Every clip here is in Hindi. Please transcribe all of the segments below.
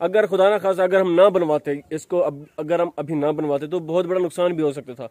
अगर खुदा ना खास अगर हम ना बनवाते इसको अब अगर हम अभी ना बनवाते तो बहुत बड़ा नुकसान भी हो सकता था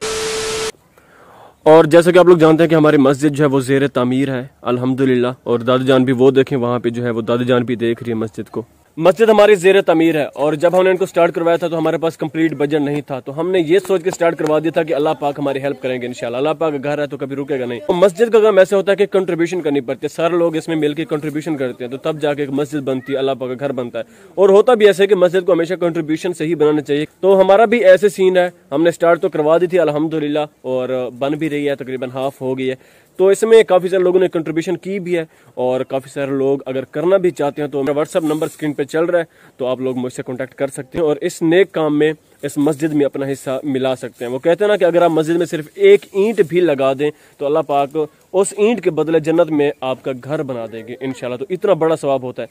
और जैसा कि आप लोग जानते हैं कि हमारी मस्जिद जो है वो जेर तामीर है अल्हम्दुलिल्लाह और दादी जान भी वो देखें वहाँ पे जो है वो दादी जान भी देख रही है मस्जिद को मस्जिद हमारी जेर तमीर है, और जब हमने इनको स्टार्ट करवाया था तो हमारे पास कंप्लीट बजट नहीं था। तो हमने ये सोच के स्टार्ट करवा दिया था कि अल्लाह पाक हमारी हेल्प करेंगे, इंशाल्लाह। अल्लाह पाक घर है तो कभी रुकेगा नहीं। तो मस्जिद का काम ऐसे होता है कि कंट्रीब्यूशन करनी पड़ती है। सारे लोग इसमें मिलकर कंट्रीब्यूशन करते हैं तो तब जाके एक मस्जिद बनती है, अल्लाह पाक का घर बनता है। और होता भी ऐसे कि मस्जिद को हमेशा कंट्रीब्यूशन से ही बनाना चाहिए। तो हमारा भी ऐसे सीन है, हमने स्टार्ट तो करवा दी थी अलहमदुल्ला और बन भी रही है, तकरीबन हाफ़ हो गई है। तो इसमें काफ़ी सारे लोगों ने कंट्रीब्यूशन की भी है और काफ़ी सारे लोग अगर करना भी चाहते हैं तो मेरा व्हाट्सअप नंबर स्क्रीन पे चल रहा है तो आप लोग मुझसे कांटेक्ट कर सकते हैं और इस नेक काम में, इस मस्जिद में अपना हिस्सा मिला सकते हैं। वो कहते हैं ना कि अगर आप मस्जिद में सिर्फ़ एक ईंट भी लगा दें तो अल्लाह पाक उस ईंट के बदले जन्नत में आपका घर बना देंगे इनशाला तो इतना बड़ा सवाब होता है।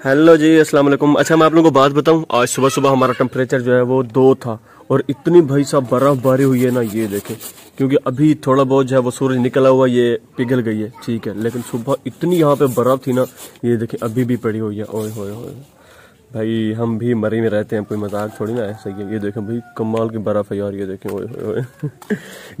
हेलो जी, अस्सलाम वालेकुम। अच्छा मैं आप लोगों को बात बताऊँ, आज सुबह सुबह हमारा टेम्परेचर जो है वो दो था। और इतनी भाई साहब बर्फबारी हुई है ना, ये देखें। क्योंकि अभी थोड़ा बहुत जो है वो सूरज निकला हुआ, ये पिघल गई है, ठीक है। लेकिन सुबह इतनी यहाँ पे बर्फ़ थी ना, ये देखें, अभी भी पड़ी हुई है। ओए होए होए। भाई, हम भी मरी में रहते हैं, कोई मज़ाक थोड़ी ना ऐसा ही है। ये देखें भाई, कमाल की बर्फ़ है यार, ये देखें, ओए होए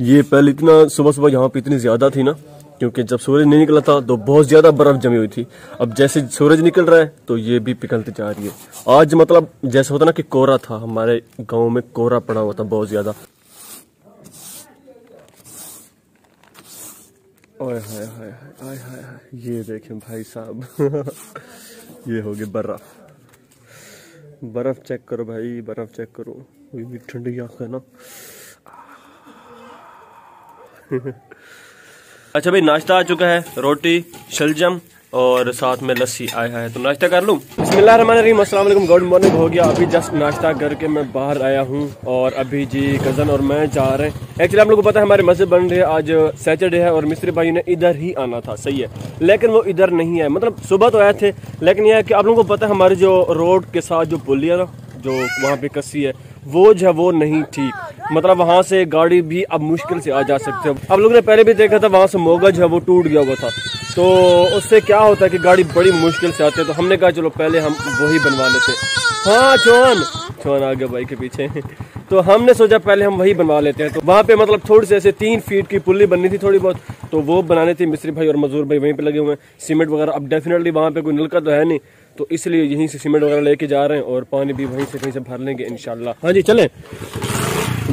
ये पहले इतना सुबह सुबह यहाँ पे इतनी ज़्यादा थी ना क्योंकि जब सूरज नहीं निकला था तो बहुत ज़्यादा बर्फ़ जमी हुई थी। अब जैसे सूरज निकल रहा है तो ये भी पिघलती जा रही है। आज मतलब जैसे होता ना कि कोहरा था, हमारे गाँव में कोहरा पड़ा हुआ था बहुत ज़्यादा। ये देखें भाई साहब। ये होगी बर्फ़। बर्फ़ चेक करो भाई, बर्फ़ चेक करो। ठंडी आँख है ना? अच्छा भाई, नाश्ता आ चुका है, रोटी, शलजम और साथ में लस्सी आया है तो नाश्ता कर लूँ? वालेकुम गुड मॉर्निंग, हो गया। अभी जस्ट नाश्ता करके मैं बाहर आया हूँ और अभी जी कज़न और मैं जा रहे हैं। एक्चुअली आप लोगों को पता है हमारे मस्जिद बन रही है, आज सैटरडे है और मिस्त्री भाई ने इधर ही आना था, सही है। लेकिन वो इधर नहीं है मतलब सुबह तो आए थे, लेकिन यह है कि आप लोगों को पता है हमारे जो रोड के साथ जो पुलिया ना, जो वहाँ पे कस्सी है वो जो है वो नहीं ठीक। मतलब वहाँ से गाड़ी भी अब मुश्किल से आ जा सकते हो। अब लोगों ने पहले भी देखा था वहाँ से मोगा जो है वो टूट गया हुआ था। तो उससे क्या होता है कि गाड़ी बड़ी मुश्किल से आती है। तो हमने कहा, चलो पहले हम वही बनवा लेते हाँ। चौन चौन आ गया भाई के पीछे। तो हमने सोचा पहले हम वही बनवा लेते हैं। तो वहाँ पे मतलब थोड़ी सी ऐसे तीन फीट की पुल्ली बननी थी थोड़ी बहुत। तो वो बनाने थी मिस्त्री भाई और मजदूर भाई वहीं पे लगे हुए हैं। सीमेंट वगैरह अब डेफिनेटली वहाँ पे कोई नलका तो है नहीं। तो इसलिए यहीं से सीमेंट वगैरह लेके जा रहे हैं और पानी भी वहीं से कहीं से भर लेंगे इनशाला हाँ जी चलें।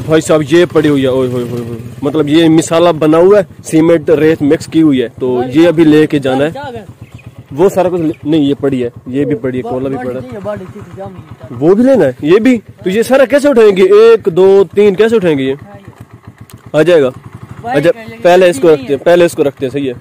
भाई साहब ये पड़ी हुई है ओए होए होए मतलब ये मिसाला बना हुआ है सीमेंट रेत मिक्स की हुई है तो ये अभी लेके जाना है। वो सारा कुछ नहीं ये पड़ी है ये भी पड़ी है कोला भी पड़ा है। वो भी लेना है ये भी? तो ये सारा कैसे उठाएँगे? एक दो तीन कैसे उठाएँगे ये? आ जाएगा। अच्छा पहले इसको रखते हैं। पहले इसको रखते हैं सही है।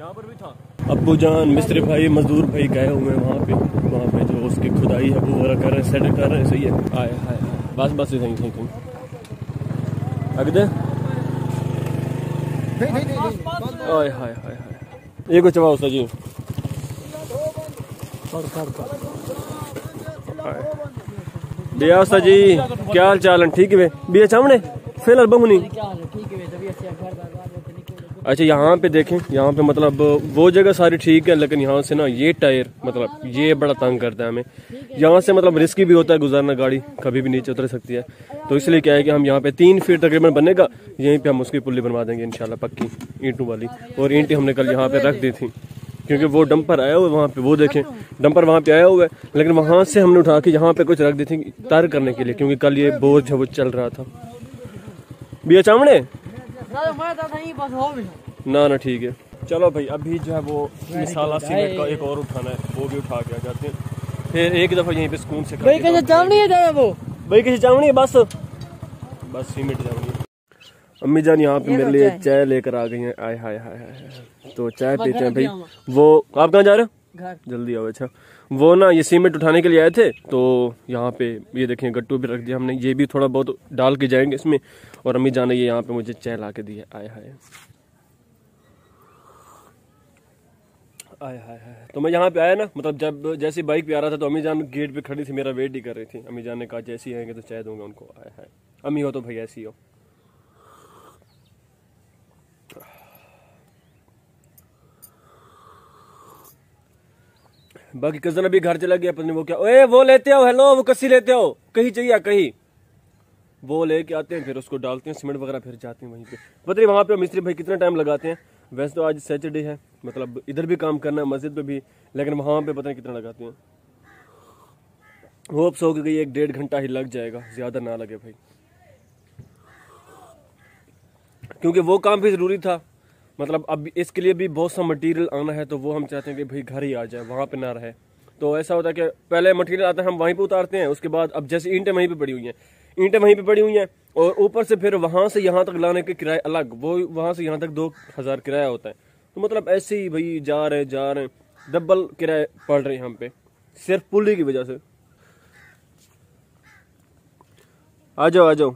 यहाँ पर भी था। अबू जान मिस्त्री भाई मजदूर भाई गए हुए हैं वहाँ पे। वहाँ पे जो उसकी खुदाई है वो वगैरह कर रहे हैं सेट कर रहे हैं सही है? आए हाय बस बस कहीं कहीं कहीं अगदे? आए हाय हाय हाय। ये कुछ चबाओ सा जी। बिया जी क्या हाल चाल ठीक है बिया चावने फ़िलहाल बहुनी अच्छा यहाँ पे देखें, यहाँ पे मतलब वो जगह सारी ठीक है, लेकिन यहाँ से ना ये टायर मतलब ये बड़ा तंग करता है हमें। यहाँ से मतलब रिस्की भी होता है गुजारना गाड़ी, कभी भी नीचे उतर सकती है। तो इसलिए क्या है कि हम यहाँ पे तीन फीट तकरीबन बनेगा, यहीं पे हम उसकी पुल्ली बनवा देंगे इनशाला पक्की ईंटों वाली। और ईंटें हमने कल यहाँ पे रख दी थी, क्योंकि वो डंपर आया हुआ है वहाँ पे, वो देखें, डंपर वहाँ पे आया हुआ है, लेकिन वहाँ से हमने उठा के यहाँ पे कुछ रख दी थी तार करने के लिए, क्योंकि कल ये बोझ है, वो चल रहा था। भैया चावड़े ना ना ठीक है। चलो भाई अभी जो है वो मिसाला सीमेंट का एक और उठाना है वो भी उठा के आ जाते हैं। फिर एक दफ़ा यहीं पे सुकून से भाई कैसे चावनी है। वो? भाई कैसे चावनी है बस? बस सीमेंट चावनी अम्मी जान यहाँ पे मेरे लिए चाय। लेकर आ गई हैं। आय हाय हाय हाय तो चाय पीते हैं भाई। वो आप कहाँ जा रहे हो? घर। जल्दी आओ अच्छा। वो ना ये सीमेंट उठाने के लिए आए थे तो यहाँ पे ये देखें गट्टू भी रख दिया हमने। ये भी थोड़ा बहुत डाल के जाएँगे इसमें। और अम्मी जान ने ये यहाँ पे मुझे चाय ला के दी है आय हाय। आय हाय हाय। तो मैं यहाँ पे आया ना मतलब जब जैसे बाइक पे आ रहा था तो अम्मी जान गेट पे खड़ी थी, मेरा वेट ही कर रही थी। अम्मी जान ने कहा, जैसी आएँगे तो चाय दूँगा उनको। आय हाय। अम्मी हो तो भाई ऐसी हो। बाकी कज़न अभी घर चला गया पत्नी वो क्या ओए, वो लेते हो हेलो वो कसी लेते हो कहीं चाहिए, कहीं। वो लेके आते हैं, फिर उसको डालते हैं, सीमेंट वगैरह फिर जाते हैं वहीं पे। पता वहाँ पे मिस्त्री भाई कितना टाइम लगाते हैं? वैसे तो आज सैटरडे है मतलब इधर भी काम करना है, मस्जिद पे भी, लेकिन वहाँ पे पता नहीं कितना लगाते हैं। होप्स हो कि एक डेढ़ घंटा ही लग जाएगा, ज़्यादा ना लगे भाई। क्योंकि वो काम भी ज़रूरी था मतलब अब इसके लिए भी बहुत सा मटेरियल आना है तो वो हम चाहते हैं कि भाई घर ही आ जाए, वहाँ पे ना रहे। तो ऐसा होता है कि पहले मटेरियल आता है, हम वहीं पे उतारते हैं, उसके बाद अब जैसे ईंटें वहीं पे पड़ी हुई हैं। ईंटें वहीं पे पड़ी हुई हैं। और ऊपर से फिर वहाँ से यहाँ तक लाने के किराए अलग वो वहाँ से यहाँ तक दो हज़ार किराया होता है। तो मतलब ऐसे ही भाई जा रहे जा रहे डबल किराए पड़ रहे हैं यहाँ पे सिर्फ़ पुली की वजह से। आ जाओ आ जाओ।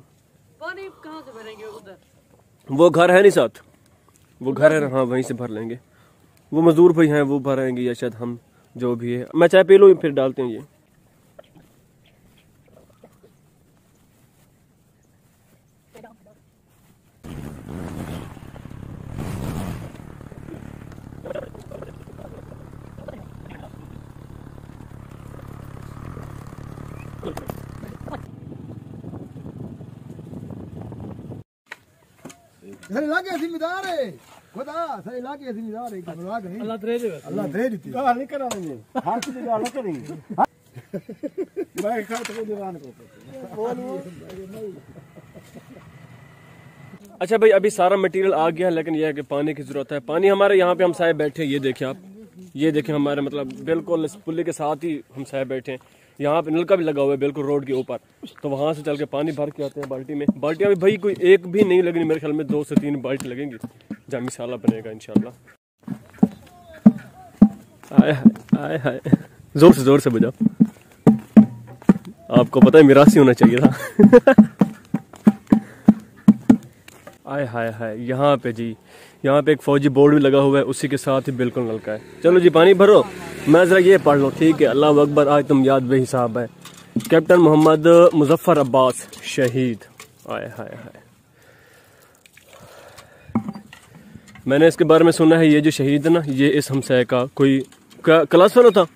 वो घर है नहीं साथ। वो घर है हाँ वहीं से भर लेंगे। वो मजदूर भाई हैं वो भरेंगे या शायद हम जो भी है। मैं चाय पी लूँ फिर डालते हैं ये। सही लागे जिम्मेदार है। खुदा सही लागे जिम्मेदार है अल्लाह दे अल्लाह दे दे अल्लाह दे दे तो नहीं कराएँगे हाथ से गाल करेंगे मैं खा तो दीवान को अच्छा भाई अभी सारा मटेरियल आ गया है लेकिन यह है कि पानी की ज़रूरत है। पानी हमारे यहाँ पे हम साहब बैठे हैं ये देखिए आप। ये देखें हमारे मतलब बिल्कुल इस पुल्ले के साथ ही हम साहब बैठे हैं। यहाँ पे नलका भी लगा हुआ है बिल्कुल रोड के ऊपर। तो वहाँ से चल के पानी भर के आते हैं बाल्टी में। बाल्टियाँ भी भाई कोई एक भी नहीं लगनी मेरे ख्याल में, दो से तीन बाल्टी लगेंगी। जहाँ मिसाला बनेगा इनशाला आय हाय हाय। ज़ोर से ज़ोर से बजाओ। आपको पता है, मिरासी होना चाहिए था। आय हाय हाय, यहाँ पे जी, यहाँ पे एक फौजी बोर्ड भी लगा हुआ है, उसी के साथ ही बिल्कुल नलका है। चलो जी, पानी भरो, मैं जरा ये पढ़ लो, ठीक है? अल्लाह अकबर, आज तुम याद वही साहब है। कैप्टन मोहम्मद मुजफ्फर अब्बास, शहीद। आय हाय हाय। मैंने इसके बारे में सुना है, ये जो शहीद है ना, ये इस हमसाय का कोई क्लास फेलो था?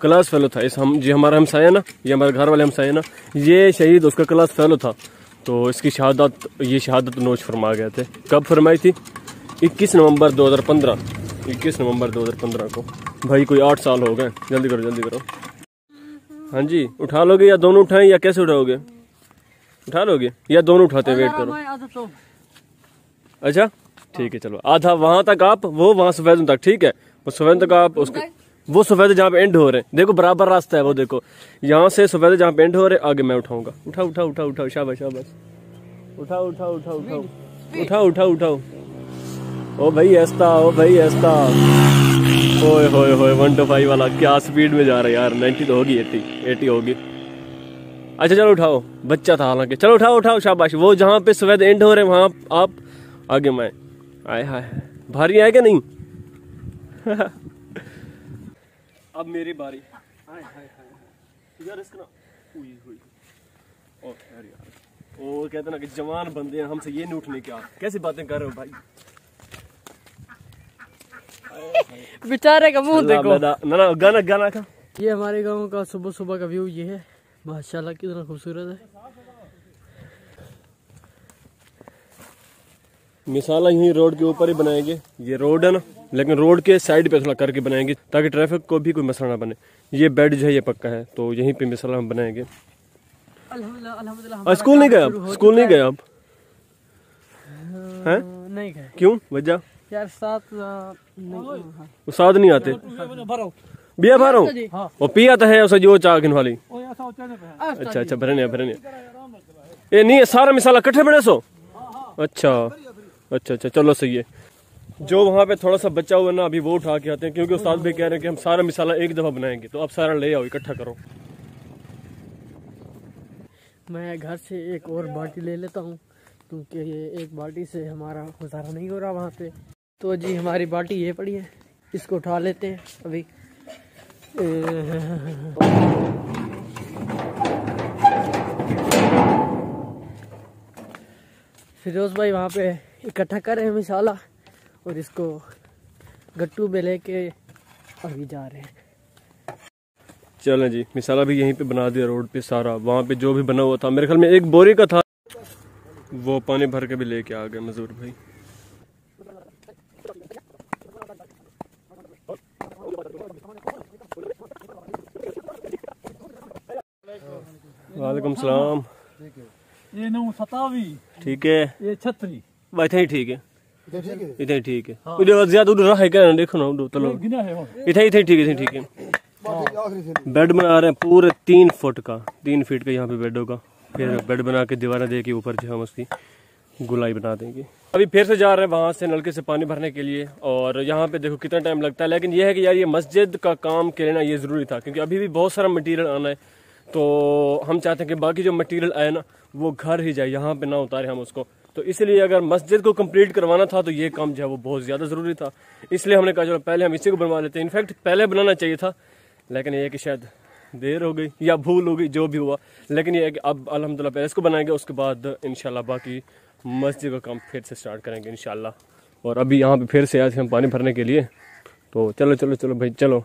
क्लास फेलो था, इस हम, जो हमारा हमसाया ना, ये हमारे घर वाले हमसाया ना, ये शहीद, उसका क्लास फेलो था। तो इसकी शहादत, ये शहादत नोश फरमा गए थे। कब फरमाई थी? 21 नवंबर 2015 21 नवंबर 2015 को। भाई, कोई आठ साल हो गए। जल्दी करो जल्दी करो। हाँ जी, उठा लोगे या दोनों उठाएँ या कैसे उठाओगे? उठा लोगे या दोनों उठाते वेट करो। अच्छा ठीक है, चलो। आधा वहाँ तक आप, वो वहाँ सफ़ेद तक, ठीक है? वो सफ़ेद तक आप, उसके वो सफ़ेद जहाँ पे एंड हो रहे हैं। देखो बराबर रास्ता है वो देखो। यहाँ से सफ़ेद जहाँ पे एंड हो रहे हैं, आगे मैं उठाऊँगा। उठा उठा उठा उठा शाबाश शाबाश। उठा उठा उठा उठाओ। उठा उठा उठाओ ओ भाई ऐसा ओ भाई ऐसा। ओए होए होए वन टू फाइव वाला क्या स्पीड में जा रहा है यार। 90 तो होगी 80 80 होगी। अच्छा चलो उठाओ। बच्चा था हालाँकि। चलो उठाओ उठाओ शाबाश। वो जहाँ पे सफ़ेद एंड हो रहे हैं वहाँ आप आगे मैं। आए हाय। भारी है कि नहीं? अब मेरी बारी। हाय हाय हाय यार इसका उई हुई ओ खैर यार। ओ कहते ना कि जवान बंदे हैं हमसे ये नहीं उठने क्या कैसी बातें कर रहे हो भाई? बेचारे का मुँह देखो। ना। ना गाना गाना का ये हमारे गाँव का सुबह सुबह का व्यू ये है। माशाल्लाह कितना खूबसूरत है। मिसाला यहीं रोड के ऊपर ही बनाएँगे। ये रोड है ना। लेकिन रोड के साइड पे थोड़ा करके बनाएँगे ताकि ट्रैफ़िक को भी कोई मसला ना बने। ये बेड जो है ये पक्का है तो यहीं पे मिसाला हम बनाएँगे। अल्हम्दुलिल्लाह अल्हम्दुलिल्लाह आज स्कूल नहीं गए आप? स्कूल नहीं गए आप? हैं? नहीं गए। क्यों? वजह? यार साथ नहीं हाँ। वो साथ नहीं आते। बिया भा रहा हूँ। वो पिया तो है उसे जो चाह किन वाली अच्छा अच्छा भरने भरने ये नहीं। है सारा मिसाला कट्ठे बने सो? अच्छा। अच्छा अच्छा चलो सही है। जो वहाँ पे थोड़ा सा बचा हुआ ना, अभी वो उठा के आते हैं, क्योंकि उस्ताद भी कह रहे हैं कि हम सारा मिसाला एक दफ़ा बनाएँगे तो आप सारा ले आओ, इकट्ठा करो। मैं घर से एक और बाल्टी ले लेता हूँ, क्योंकि ये एक बाल्टी से हमारा गुजारा नहीं हो रहा वहाँ पे। तो जी, हमारी बाल्टी ये पड़ी है, इसको उठा लेते हैं, अभी। फिरोज भाई वहाँ पे इकट्ठा कर रहे हैं मिसाला। और इसको गट्टू में लेके अभी जा रहे हैं। चलें जी मिसाला भी यहीं पे बना दिया रोड पे सारा। वहाँ पे जो भी बना हुआ था मेरे ख्याल में एक बोरी का था। वो पानी भर के भी लेके आ गए मजदूर भाई। वालेकुम सलाम। ये नौ सतावी। ठीक है। ये छतरी। इतना ही ठीक है। इतना ही। ठीक है। उधर ज़्यादा उधर रहा है क्या देखो ना उधर है इतना इतना ठीक है ठीक है। बेड बना रहे हैं पूरे तीन फुट का तीन फीट का यहाँ पे बेड होगा फिर बेड बना के दीवारें दे के ऊपर जो हम उसकी गुलाई बना देंगे। अभी फिर से जा रहे हैं वहाँ से नलके से पानी भरने के लिए और यहाँ पे देखो कितना टाइम लगता है। लेकिन ये है कि यार ये मस्जिद का काम के लेना ये ज़रूरी था क्योंकि अभी भी बहुत सारा मटेरियल आना है। तो हम चाहते हैं कि बाकी जो मटेरियल आए ना वो घर ही जाए यहाँ पे ना उतारे हम उसको। तो इसलिए अगर मस्जिद को कंप्लीट करवाना था तो ये काम जो है वो बहुत ज़्यादा ज़रूरी था। इसलिए हमने कहा, चलो, पहले हम इसी को बनवा लेते हैं। इनफैक्ट पहले बनाना चाहिए था, लेकिन ये कि शायद देर हो गई, या भूल हो गई, जो भी हुआ। लेकिन ये कि अब अलहमदिल्ला पहले इसको बनाएँगे, उसके बाद, इंशाल्लाह, बाकी मस्जिद का काम फिर से स्टार्ट करेंगे, इंशाल्लाह। और अभी यहाँ पर फिर से आए थे हम पानी भरने के लिए। तो चलो चलो चलो, भाई, चलो।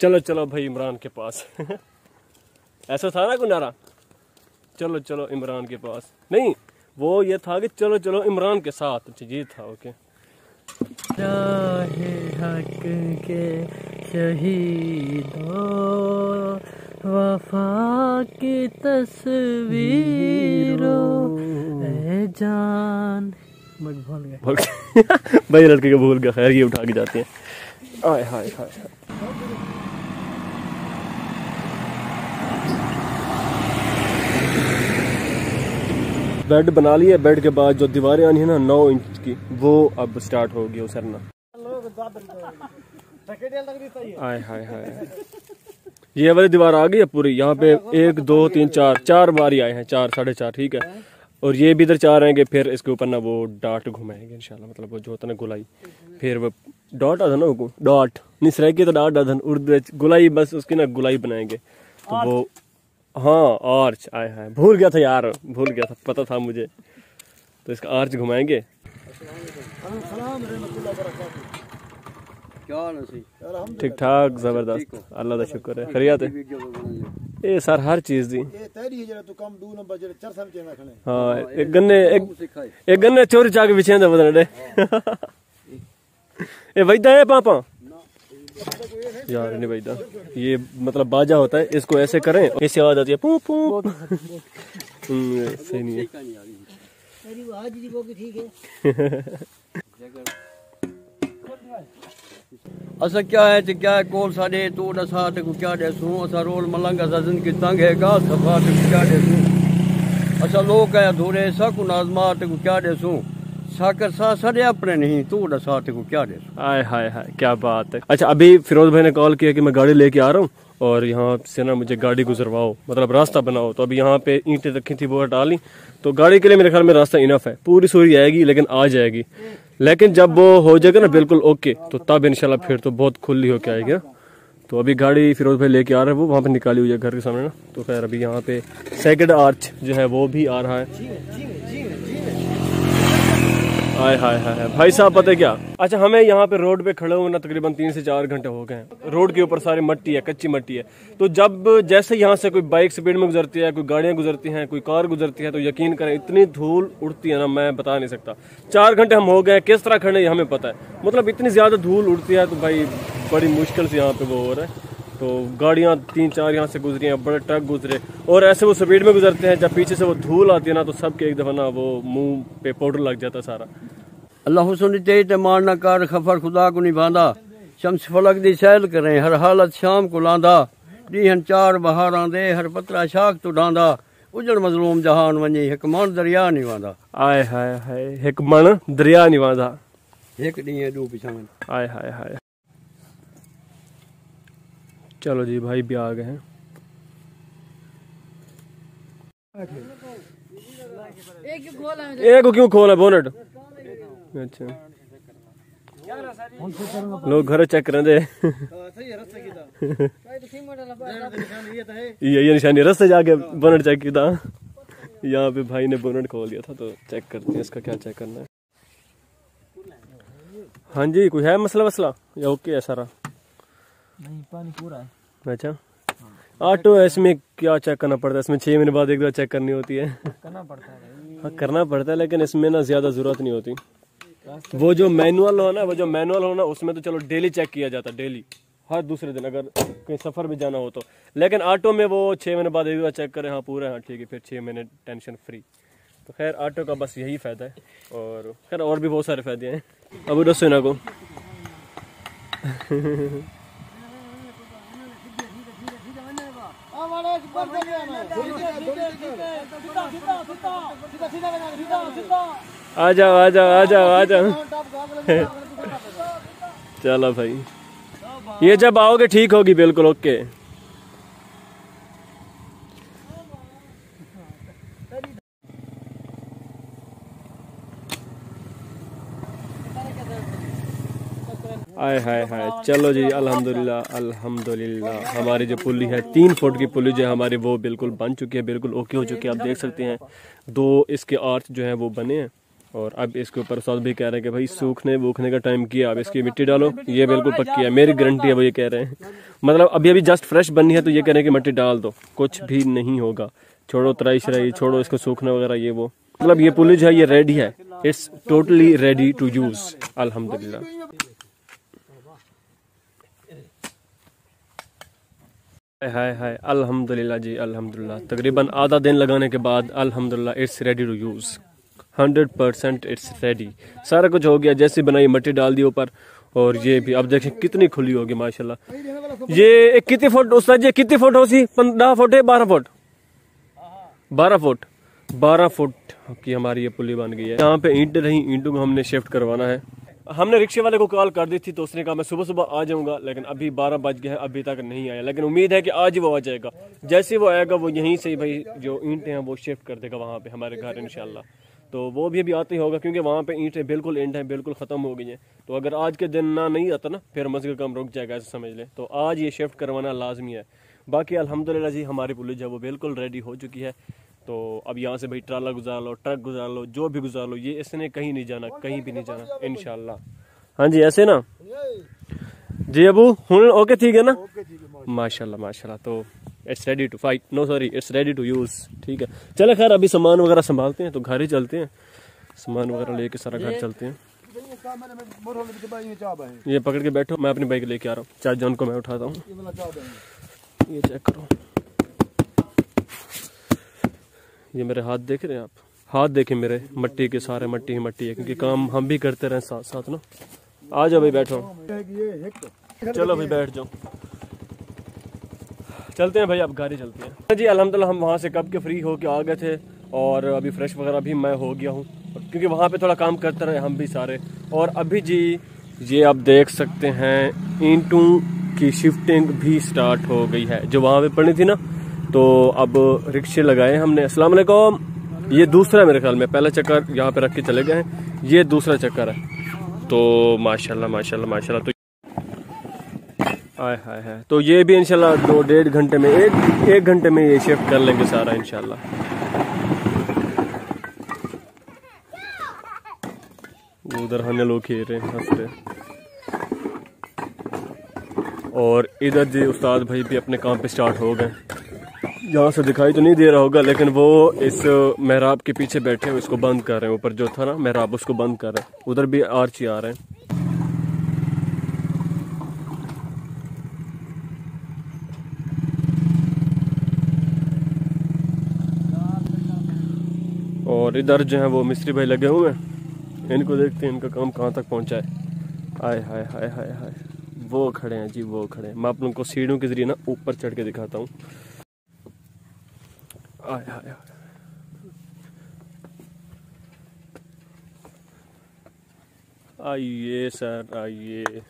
चलो चलो, भाई, इमरान के पास। ऐसा था ना कुनारा चलो चलो, इमरान के पास। नहीं वो ये था कि चलो चलो इमरान के साथ ये था ओके। हक के शहीदों वफा की तस्वीरों ए जान। भूल गए। भाई लड़के को भूल गया खैर ये उठा के जाते हैं। आय हाय हाय हाय। बेड बना लिया, बेड के बाद जो दीवारें आनी है ना, नौ इंच की, वो अब स्टार्ट होगी उसरना आय हाय हाय। ये वाली दीवार आ गई है पूरी, यहाँ पे एक, दो, तीन, चार चार बार आए हैं, चार, साढ़े चार, ठीक है। और ये भी इधर चार आएँगे, फिर इसके ऊपर ना वो डाट घुमाएँगे, इंशाल्लाह मतलब वो जो होता ना गुलाई, फिर वो डॉट आधा ना डॉट के तो डाट आधन उर्दू, गुलाई बस उसकी ना गुलाई बनाएँगे तो वो हाँ आर्च आए हैं भूल गया था यार भूल गया था पता था मुझे। तो इसका आर्च घुमाएँगे? ठीक ठाक ज़बरदस्त अल्लाह का शुक्र है। खरियात है। ये सर हर चीज़ दी। ये है तू हाँ एक गन्ने एक एक गन्ने चोरी चाके बिछे दे बदन डे। ए वैदा है पापा। यार नहीं वैदा ये मतलब बाजा होता है इसको ऐसे करें ऐसे आवाज़ आती है पू पू। हम्म, सही नहीं है। असा क्या है ते क्या है कोल साडे तो असा ते को क्या देसू असा रोल मलंग असा ज़िंदगी तंग है गा सफ़ा ते को क्या देसू असा लोग है अधूरे सा को नाजमा ते को क्या देसू साकर सा सड़े अपने नहीं, तू ते को क्या देसू आय हाय हाय, क्या बात है। अच्छा अभी फिरोज भाई ने कॉल किया कि मैं गाड़ी लेके आ रहा हूँ और यहाँ से ना मुझे गाड़ी गुजरवाओ मतलब रास्ता बनाओ। तो अभी यहाँ पे ईंटें रखी थी, वो हटा ली। तो गाड़ी के लिए मेरे ख्याल में रास्ता इनफ है। पूरी सूरी आएगी, लेकिन आ जाएगी। लेकिन जब वो हो जाएगा ना, बिल्कुल ओके तो तब इंशाल्लाह फिर तो बहुत खुली होके आएगी ना। तो अभी गाड़ी फिरोज भाई लेके आ रहे हैं, वो वहाँ पे निकाली हुई है घर के सामने ना। तो खैर, अभी यहाँ पे सेकंड आर्च जो है, वो भी आ रहा है। हाय हाय हाय। भाई साहब, पता है क्या? अच्छा हमें यहाँ पे रोड पे खड़े हुए ना तकरीबन तीन से चार घंटे हो गए हैं। रोड के ऊपर सारी मट्टी है, कच्ची मट्टी है। तो जब जैसे यहाँ से कोई बाइक स्पीड में गुजरती है, कोई गाड़ियाँ गुजरती हैं, कोई कार गुजरती है तो यकीन करें, इतनी धूल उड़ती है ना, मैं बता नहीं सकता। चार घंटे हम हो गए किस तरह खड़े हमें पता है। मतलब इतनी ज़्यादा धूल उड़ती है तो भाई बड़ी मुश्किल से यहाँ पे वो हो रहा है। तो गाड़ियाँ तीन चार यहाँ से गुजरी हैं बड़े ट्रक गुजरे। और ऐसे वो स्पीड में गुजरते हैं जब पीछे से वो धूल आती है ना तो सबके एक दफ़ा ना वो मुँह पे पाउडर लग जाता सारा। अल्लाह हुसन ते ते मान न कर खफर खुदा को निभांदा शम्स फलक दी सैल करें हर हालत शाम को लांदा। ॾींहनि चार बहार दे हर पतरा शाख तो डांदा। उजड़ मज़लूम जहान वञे हिकु माण्हू दरिया नहीं वांदा। आय हाय हाय हिकु मण दरिया नहीं वांदा। हिकु ॾींहुं एॾो पिछां वञे आय हाय हाय। चलो जी, भाई भी आ गए हैं। एक क्यों खोला बोनेट? अच्छा। लोग घर चेक कर बड़ा ये निशानी रास्ते जाके बोनेट चेक किया था यहाँ पे भाई ने बोनेट खोल दिया था तो चेक करते हैं इसका क्या चेक करना है। हाँ जी, कोई है मसला वसला या ओके है सारा? नहीं पानी पूरा है। अच्छा। ऑटो है इसमें क्या चेक करना पड़ता है? इसमें छह महीने बाद एक बार चेक करनी होती है। करना पड़ता है हाँ करना पड़ता है लेकिन इसमें ना ज़्यादा ज़रूरत नहीं होती। वो जो मैनुअल हो ना वो जो मैनुअल हो ना उसमें तो चलो डेली चेक किया जाता है डेली हर दूसरे दिन अगर कहीं सफ़र भी जाना हो तो। लेकिन ऑटो में वो छह महीने बाद एक बार चेक करें हाँ पूरा हाँ ठीक है फिर छह महीने टेंशन फ्री तो खैर ऑटो का बस यही फ़ायदा है। और खैर और भी बहुत सारे फ़ायदे हैं। अब दसो को। आ जाओ आ जाओ आ जाओ आ जाओ। चलो भाई। ये जब आओगे, ठीक होगी, बिल्कुल, ओके। आय हाय हाय। चलो जी, अल्हम्दुलिल्लाह अल्हम्दुलिल्लाह। हमारी जो पुली है, तीन फुट की पुली जो है हमारी, वो बिल्कुल बन चुकी है, बिल्कुल ओके हो चुकी है। आप देख सकते हैं, दो इसके आर्च जो है, वो बने हैं। और अब इसके ऊपर साथ भी कह रहे हैं कि भाई, सूखने वूखने का टाइम किया, अब इसकी मिट्टी डालो। ये बिल्कुल पक्की है, मेरी गारंटी है, वो ये कह रहे हैं। मतलब अभी अभी जस्ट फ्रेश बननी है तो ये कह रहे हैं कि मिट्टी डाल दो। कुछ भी नहीं होगा। छोड़ो तराई शराई, छोड़ो इसको सूखना वगैरह, ये वो। मतलब ये पुली जो है, ये रेडी है। It's totally ready to use अल्हम्दुलिल्लाह। हाय हाय अल्हम्दुलिल्लाह जी, अल्हम्दुलिल्लाह। तकरीबन आधा दिन लगाने के बाद, अल्हम्दुलिल्लाह it's ready to use hundred percent it's ready सारा कुछ हो गया, जैसे बनाई मट्टी डाल दी ऊपर, और ये भी। अब देखें कितनी खुली होगी, माशाल्लाह। ये कितनी फुट जी, कितने फुट हो सी? पंद्रह फुट है, बारह फुट? बारह फुट। बारह फुट की हमारी ये पुली बन गई है। यहाँ पे ईंट रही, ईंटों को हमने शिफ्ट करवाना है। हमने रिक्शे वाले को कॉल कर दी थी तो उसने कहा, मैं सुबह सुबह आ जाऊँगा, लेकिन अभी बारह बज गए हैं, अभी तक नहीं आया। लेकिन उम्मीद है कि आज ही वो आ जाएगा। जैसे वो आएगा, वो यहीं से भाई जो ईंटें हैं, वो शिफ्ट कर देगा वहाँ पे, हमारे घर, इंशाल्लाह। तो वो भी अभी आते ही होगा, क्योंकि वहाँ पे ईंटें बिल्कुल ईंट हैं, बिल्कुल ख़त्म हो गई हैं। तो अगर आज के दिन ना नहीं आता ना, फिर मस्जिद काम रुक जाएगा, ऐसे समझ लें। तो आज ये शिफ्ट करवाना लाजमी है। बाकी अल्हम्दुलिल्लाह जी, हमारी पुलिस है वो बिल्कुल रेडी हो चुकी है। तो अब यहाँ से भाई ट्राला गुजार लो ट्रक गुजार लो जो भी गुजार लो ये इसने कहीं नहीं जाना कहीं भी नहीं जाना इनशाला हाँ जी ऐसे ना? जी अबू हूँ ओके ठीक है ना? माशाल्लाह। माशाल्लाह तो it's ready to fight no sorry it's ready to use ठीक है। चले खैर अभी सामान वगैरह संभालते हैं तो घर ही चलते हैं। सामान वगैरह लेके सारा घर चलते हैं। ये पकड़ के बैठो मैं अपनी बाइक लेके आ रहा हूँ। चार जन को मैं उठाता हूँ। ये चेक करो। ये मेरे हाथ देख रहे हैं आप? हाथ देखे मेरे, मट्टी के सारे, मट्टी ही मट्टी है, क्योंकि काम हम भी करते रहे साथ साथ ना। आ जाओ भाई, बैठो। चलो भाई, बैठ जाओ। चलते हैं भाई आप गाड़ी चलते हैं। जी, अल्हम्दुलिल्लाह, हम वहाँ से कब के फ्री होके आ गए थे, और अभी फ्रेश वगैरह भी मैं हो गया हूँ। क्योंकि वहाँ पे थोड़ा काम करते रहे हम भी सारे। और अभी जी, ये आप देख सकते हैं ईंटों की शिफ्टिंग भी स्टार्ट हो गई है। जो वहाँ पे पड़ी थी ना तो अब रिक्शे लगाए हमने। अस्सलाम वालेकुम। ये दूसरा मेरे ख्याल में। पहला चक्कर यहाँ पे रख के चले गए हैं। ये दूसरा चक्कर है। तो माशाल्लाह माशाल्लाह माशाल्लाह। तो आय हाय हाय तो ये भी इनशाला दो डेढ़ घंटे में, एक एक घंटे में ये शिफ्ट कर लेंगे सारा इंशाल्लाह। उधर हमें लोग खेल रहे हैं, हंस और इधर जी उस्ताद भाई भी अपने काम पे स्टार्ट हो गए। यहाँ से दिखाई तो नहीं दे रहा होगा, लेकिन वो इस मेहराब के पीछे बैठे हुए इसको बंद कर रहे हैं। ऊपर जो था ना मेहराब, उसको बंद कर रहे हैं। उधर भी आर्ची आ रहे हैं। और इधर जो है वो मिस्त्री भाई लगे हुए हैं। इनको देखते हैं, इनका काम कहाँ तक पहुँचा है। हाय हाय हाय हाय हाय वो खड़े हैं जी, वो खड़े हैं। मैं आप लोगों को सीढ़ियों के ज़रिए ना ऊपर चढ़ के दिखाता हूँ। आइए सर आइए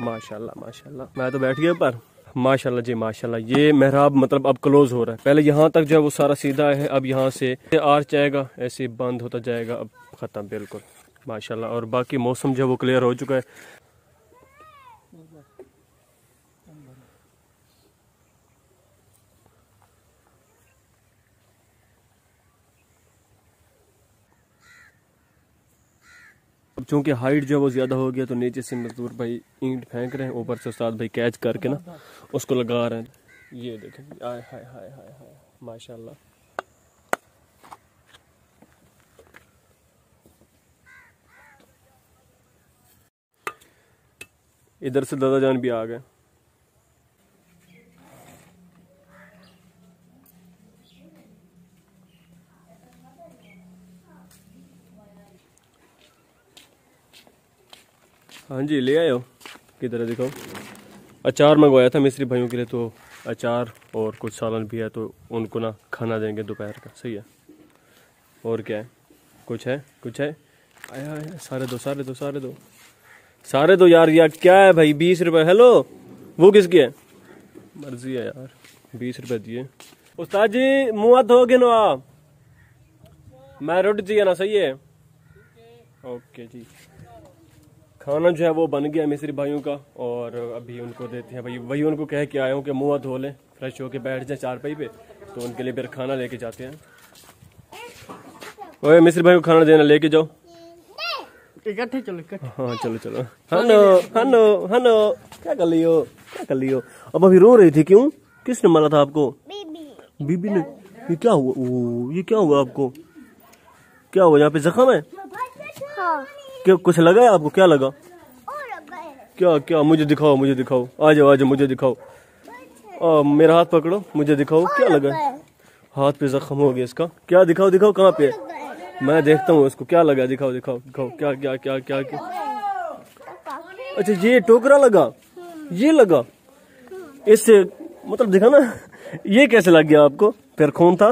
माशाल्लाह माशाल्लाह मैं तो बैठ गया पर माशाल्लाह जी माशाल्लाह ये मेहराब मतलब अब क्लोज हो रहा है। पहले यहाँ तक जो है वो सारा सीधा है, अब यहाँ से आर्च आएगा ऐसे बंद होता जाएगा, अब ख़त्म, बिल्कुल। माशाल्लाह और बाकी मौसम जो है वो क्लियर हो चुका है। अब चूँकि हाइट जो है वो ज़्यादा हो गया तो नीचे से मजदूर भाई ईंट फेंक रहे हैं, ऊपर से उस्ताद भाई कैच करके ना, उसको लगा रहे हैं। ये देखें हाय हाय हाय हाय हाय, माशाल्लाह। इधर से दादा जान भी आ गए। हाँ जी, ले आयो किधर दिखाओ। अचार मंगवाया था मिस्री भाइयों के लिए तो अचार और कुछ सालन भी है तो उनको ना खाना देंगे दोपहर का। सही है। और क्या है? कुछ है? कुछ है? आया आया सारे दो सारे दो सारे दो। सारे दो यार यार क्या है भाई? बीस रुपए। हेलो, वो किसकी है? मर्ज़ी है यार। बीस रुपए दिए। उस्ताद जी, मुँह हाथ धोगे ना आप? मैं रोटी चाहिए ना, सही है? ओके जी। खाना जो है वो बन गया मिस्री भाइयों का और अभी उनको देते हैं भाई वही उनको कह के आया हूँ कि मुँह धो लें फ्रेश होके बैठ जाए चार पे तो उनके लिए फिर खाना लेके जाते हैं। ओए मिस्री भाई को खाना देना लेके जाओ। इकट्ठे चलो इकट्ठे। हाँ चलो चलो। हनो हनो हनो क्या कर लियो क्या कर लियो अब अभी रो रही थी क्यों? किसने मारा था आपको? बीबी। ने ये क्या हुआ? ओ, ये क्या हुआ आपको? क्या हुआ यहाँ पे जख्म है। क्या कुछ लगा है आपको? क्या लगा? क्या क्या? मुझे दिखाओ मुझे दिखाओ। आ जाओ आ जाओ मुझे दिखाओ। आ, मेरा हाथ पकड़ो मुझे दिखाओ। क्या लगा? है? हाथ पे जख्म हो गया इसका। क्या दिखाओ दिखाओ कहाँ पे मैं देखता हूँ उसको। क्या लगा? दिखाओ दिखाओ दिखाओ। क्या क्या क्या क्या क्या? अच्छा ये टोकरा लगा? ये लगा? इससे मतलब दिखा ना? ये कैसे लग गया आपको? फिर खून था?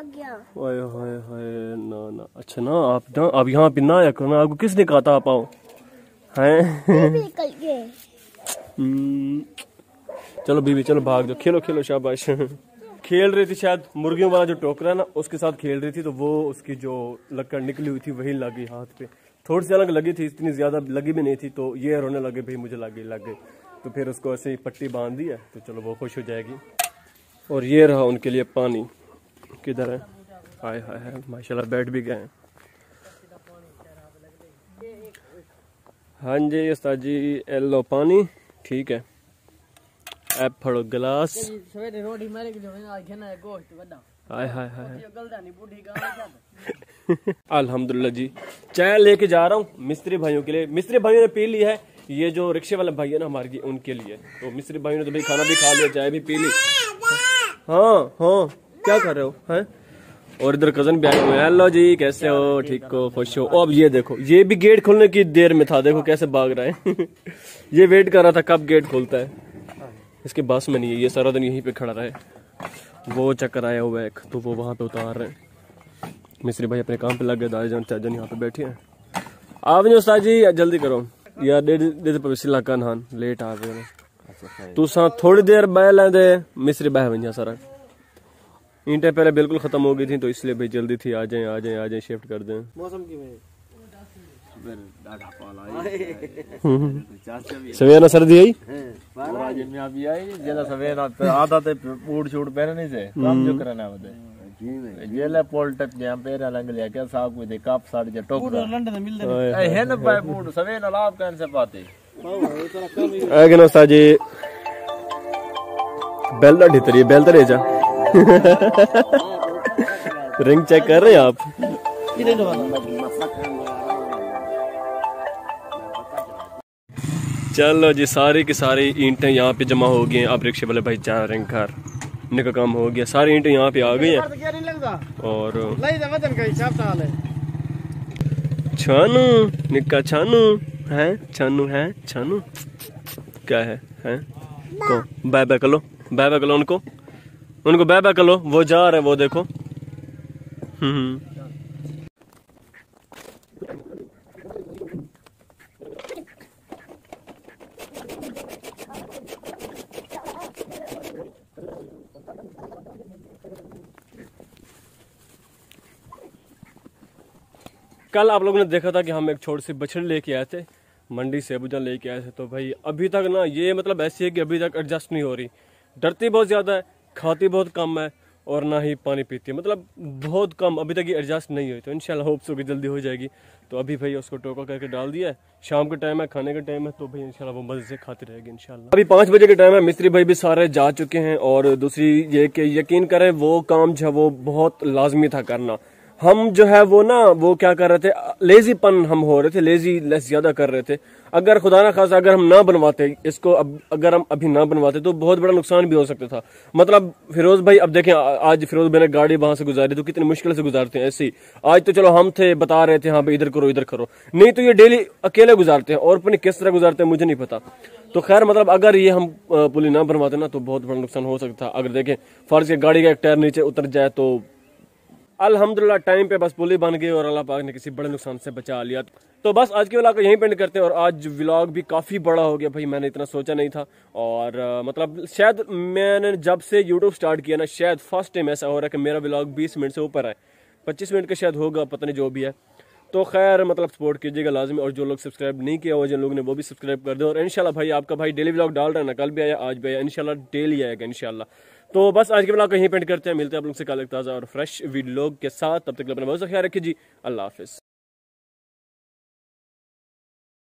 ओए होए होए ना ना। अच्छा ना आप ना अब यहाँ पे ना आया करो ना आपको किसने कहा था आप आओ? हैं? हम्म, चलो बीबी चलो भाग जाओ। खेलो खेलो शाबाश। खेल रही थी शायद मुर्गियों वाला जो टोकरा है ना उसके साथ खेल रही थी तो वो उसकी जो लकड़ निकली हुई थी वही लगी हाथ पे। थोड़ी सी अलग लगी थी इतनी ज़्यादा लगी भी नहीं थी तो ये रोने लगे भाई मुझे लग गई लग। गई तो फिर उसको ऐसे ही पट्टी बाँध दी है तो चलो वो खुश हो जाएगी। और ये रहा उनके लिए पानी। किधर है? हाय हाय हाय माशाल्लाह बैठ भी गए हैं। हाँ जी उस्ताद जी एलो पानी ठीक है। ऐप फड़ो गिलास। हाय हाय हाय। अल्हम्दुलिल्लाह जी। चाय लेके जा रहा हूँ मिस्त्री भाइयों के लिए। मिस्त्री भाइयों ने पी ली है ये जो रिक्शे वाले भाई है ना हमारे उनके लिए। तो मिस्त्री भाइयों ने तो भाई खाना भी खा लिया चाय भी पी ली। हाँ हाँ। क्या कर रहे हो? हैं? और इधर कज़न भी आए हुए हैं। हेलो जी कैसे हो? ठीक हो खुश हो? अब ये देखो ये भी गेट खोलने की देर में था। देखो कैसे भाग रहा है। ये वेट कर रहा था कब गेट खोलता है। इसके बस में नहीं है ये सारा दिन यहीं पे खड़ा रहे वो चक्कर आया हुआ है एक तो वो वहाँ पे उतार रहे हैं। मिस्त्री भाई अपने काम पे लग गए दादा जान चाचा यहाँ पे बैठे हैं। आप नहीं उस्ताद जी जल्दी करो। यार डेढ़ डेढ़ पे सिला कन हान लेट आ गए तू सा थोड़ी देर बह लेंदे मिस्त्री बह वंजा सारा। ईंटें पहले बिल्कुल खत्म हो गई थी तो इसलिए भाई जल्दी थी आ जाए आ जाए आ जाए शिफ्ट कर दें। मौसम की वजह सवेरा सर्दी आई? आधा ते बूट शूट पहनने से काम जो करना है बदे जेले पोल टप पेरा लंग लिया क्या साहब को दे कप साड़ जे टोक लंडन में मिलते है ना पाए बूट सवे ना लाभ कहन से पाते। आगे ना जी बेल ढितरी है बेल जा। रिंग चेक कर रहे हैं आप? चलो जी, सारी की सारी ईंटें यहाँ पे जमा हो गई हैं। अब रिक्शे वाले भाई रहे हैं घर। इनका काम हो गया। सारी ईंटें यहाँ पे आ गई हैं। और का छानू, निक्का छानू, है? छानू है? छानू? क्या है, हैं? को बाय बाय कर लो। बाय बाय कर लो उनको। उनको बाय बाय कर लो, वो जा रहे वो देखो। हम्म, हम्म। कल आप लोगों ने देखा था कि हम एक छोटी सी बछड़ी लेके आए थे, मंडी से अबूजा लेके आए थे। तो भाई, अभी तक ना, ये मतलब ऐसी है कि अभी तक एडजस्ट नहीं हो रही। डरती बहुत ज़्यादा है। खाती बहुत कम है और ना ही पानी पीती है। मतलब बहुत कम, अभी तक ये एडजस्ट नहीं हुई तो इनशाला होप्स होगी, जल्दी हो जाएगी। तो अभी भाई उसको टोका करके डाल दिया है। शाम का टाइम है, खाने का टाइम है तो भाई इनशाला वो मज़े से खाती रहेगी इंशाल्लाह अभी पाँच बजे के टाइम है, मिस्त्री भाई भी सारे जा चुके हैं और दूसरी ये कि यकीन करें, वो काम जो वो बहुत लाजमी था करना। हम जो है वो ना, वो क्या कर रहे थे? लेजीपन हम हो रहे थे, लेजी लेस ज़्यादा कर रहे थे। अगर खुदा ना खासा, अगर हम ना बनवाते, इसको अब, अगर हम अभी ना बनवाते तो बहुत बड़ा नुकसान भी हो सकता था। मतलब फिरोज भाई, अब देखें आज फिरोज भाई ने गाड़ी वहाँ से गुजारी तो कितनी मुश्किल से गुजारते हैं, ऐसी आज तो चलो, हम थे, बता रहे थे हाँ भाई, इधर करो इधर करो। नहीं तो ये डेली अकेले गुजारते हैं, और अपनी किस तरह गुजारते हैं, मुझे नहीं पता। तो खैर मतलब अगर ये हम पुली ना बनवाते ना तो बहुत बड़ा नुकसान हो सकता अगर देखें, फ़र्ज़ के गाड़ी का एक टायर नीचे उतर जाए तो अल्हम्दुलिल्लाह टाइम पे बस पुली बन गई और अल्लाह पाक ने किसी बड़े नुकसान से बचा लिया। तो बस आज के व्लॉग को यहीं पेंड करते हैं और आज व्लॉग भी काफ़ी बड़ा हो गया भाई मैंने इतना सोचा नहीं था। और आ, मतलब शायद मैंने जब से यूट्यूब स्टार्ट किया ना शायद फ़र्स्ट टाइम ऐसा हो रहा है कि मेरा व्लॉग बीस मिनट से ऊपर है। पच्चीस मिनट का शायद होगा पता नहीं जो भी है। तो खैर मतलब सपोर्ट कीजिएगा लाजमी और जो लोग सब्सक्राइब नहीं किया हुआ जिन लोगों ने वो भी सब्सक्राइब कर दो। और इनशाला भाई आपका भाई डेली व्लॉग डाल रहा है ना कल भी आया आज भी आया इनशाला डेली आएगा इनशाला तो बस आज के ब्लॉग यहीं पेंट करते हैं। मिलते हैं आप लोग से कल एक ताज़ा और फ्रेश वीडियो के साथ। तब तक अपना बहुत ख्याल रखिए जी। अल्लाह हाफिज़।